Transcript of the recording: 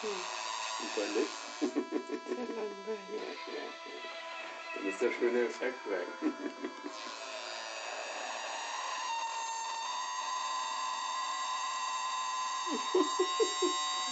Und bei Licht? Dann ist der schöne Effekt weg.